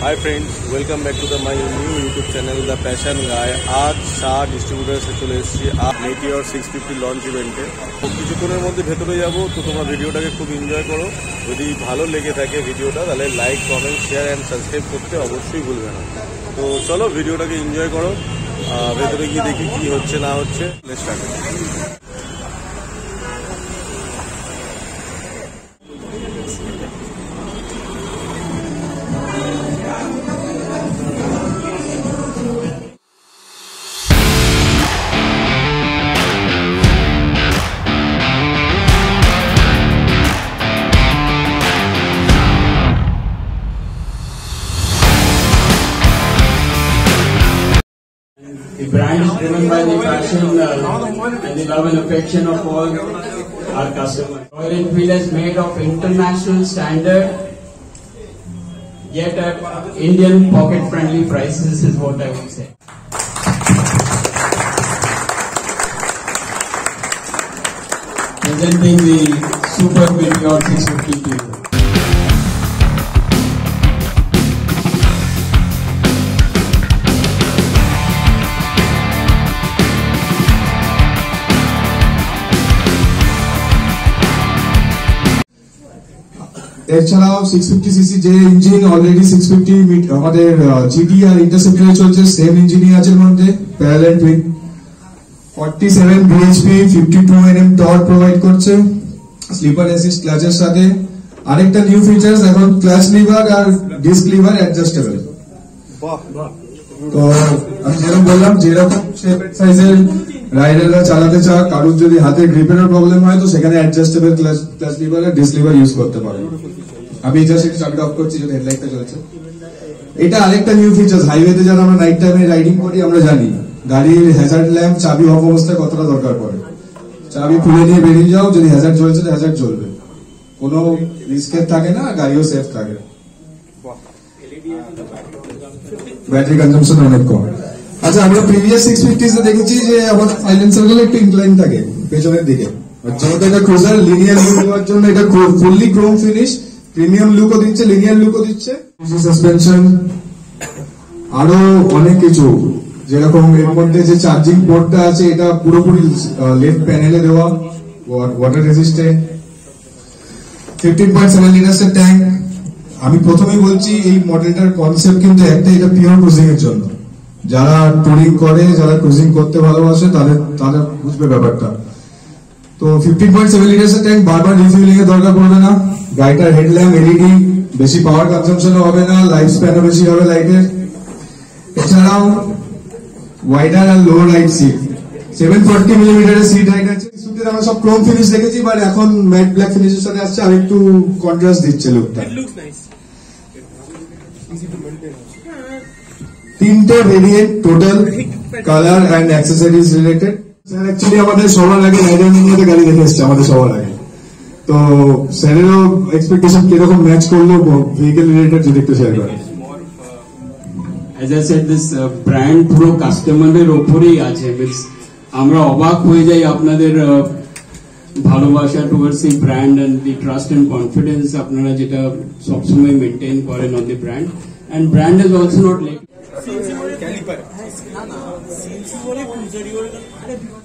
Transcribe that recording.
hi friends welcome back to the my new YouTube channel the passion guy আজ শাহ ডিস্ট্রিবিউটার্সে চলে এসেছি Meteor six fifty launch ইভেন্টে তো কিছুক্ষণের মধ্যে ভেতরে যাব তো তোমরা ভিডিওটাকে খুব এনজয় করো যদি ভালো লেগে থাকে ভিডিওটা তাহলে like comment share and subscribe করতে অবশ্যই ভুলবে না তো চলো ভিডিওটাকে এনজয় করো আহ, ভেতরে গিয়ে দেখি কি হচ্ছে না হচ্ছে start Is driven by the passion uh, and the love and affection of all our customers. Royal Enfield is made of international standard, yet at Indian pocket-friendly prices is what I would say. Presenting the Super Meteor 650 to you. এছাড়াও six fifty CC যে engine already six fifty আমাদের GT আর ইন্টারসেপ্টারে চলছে same ইঞ্জিনই আছে মধ্যে parallel twin forty seven BHP fifty two NM torque provide করছে স্লিপার অ্যাসিস্ট ক্লাচের সাথে। আরেকটা নিউ ফিচার্স এখন ক্লাচ লিভার আর ডিস্ক লিভার অ্যাডজাস্টেবল তো আমি যেরকম বললাম যেরকম সাইজের রাইডাররা চালাতে চায় কারোর যদি হাতে গ্রিপের প্রবলেম হয় তো সেখানে অ্যাডজাস্টেবল ক্লাচ ক্লাচ লিভার আর ডিস্ক লিভার ইউজ করতে পারে আমি জাস্ট একটু চাবিটা অফ করছি যদি হেডলাইটটা চলছে এটা আরেকটা নিউ ফিচার্স হাইওয়েতে যারা আমরা নাইট টাইমে রাইডিং করি, আমরা জানি। গাড়ির হ্যাজার্ড ল্যাম্প চাবি অফ অবস্থায় কতটা দরকার পড়ে। চাবি খুলে নিয়ে বেরিয়ে যাও, যদি হ্যাজার্ড চলছে তো হ্যাজার্ড চলবে কোনো রিস্কের থাকে না, গাড়িও সেফ থাকে। ব্যাটারি কনজাম্পশন অনেক কম। আচ্ছা আমরা প্রিভিয়াস ফিফটিস দেখেছি যে আমাদের সাইলেন্সারগুলো একটু ইনক্লাইন থাকে, পেছনের দিকে। এটা ক্রুজার লিনিয়ার লুক জন্য এটা ফুললি ক্রোম ফিনিশ প্রিমিয়াম লুকও দিচ্ছে লিনিয়ার লুকও দিচ্ছে। সাসপেনশন আরও অনেক কিছু। যেরকম এর মধ্যে যে চার্জিং পোর্টটা আছে, এটা পুরোপুরি লেফট প্যানেলে দেওয়া water resistant fifteen point seven litres এর ট্যাঙ্ক আমি প্রথমেই বলছি, এই মডেলটার কনসেপ্ট কিন্তু একটা এটা পিওর ক্রুজিং এর জন্য। যারা টুরিং করে যারা ক্রুজিং করতে ভালোবাসে তাদের তারা বুঝবে ব্যাপারটা। তো ফিফটিন পয়েন্ট সেভেন লিটার্স এর ট্যাঙ্ক বারবার রিফিউলিং এর দরকার পড়বে না। গাড়িটার হেডল্যাম্প এলইডি বেশি পাওয়ার কনজাম্পশন হবে না লাইফ স্প্যানও বেশি হবে লাইটের এছাড়াও ওয়াইডার আর low light seat seven forty মিলিমিটারের সিট হাইট আছে সুতির আমরা সব ক্রোম ফিনিশ দেখেছি বাট এখন ম্যাট ব্ল্যাক ফিনিশের সাথে আসছে আর একটু কন্ট্রাস্ট দিচ্ছে লুকটা তিনটে variant total colour and accessories related sir actually আমাদের সবার আগে রাইডার মধ্যে গাড়ি দেখে এসছে আমাদের সবার আগে। তো স্যারেরও এক্সপেকটেশন কীরকম ম্যাচ করল ভেহিকেল রিলেটেড যদি একটু শেয়ার করেন। As I said, this uh, brand পুরো কাস্টমারের ওপরেই আছে। Means আমরা অবাক হয়ে যাই আপনাদের uh, ভালোবাসা টুয়ার্ডস এই brand and the trust and confidence আপনারা যেটা সবসময় মেনটেন করেন on the brand and brand is also not like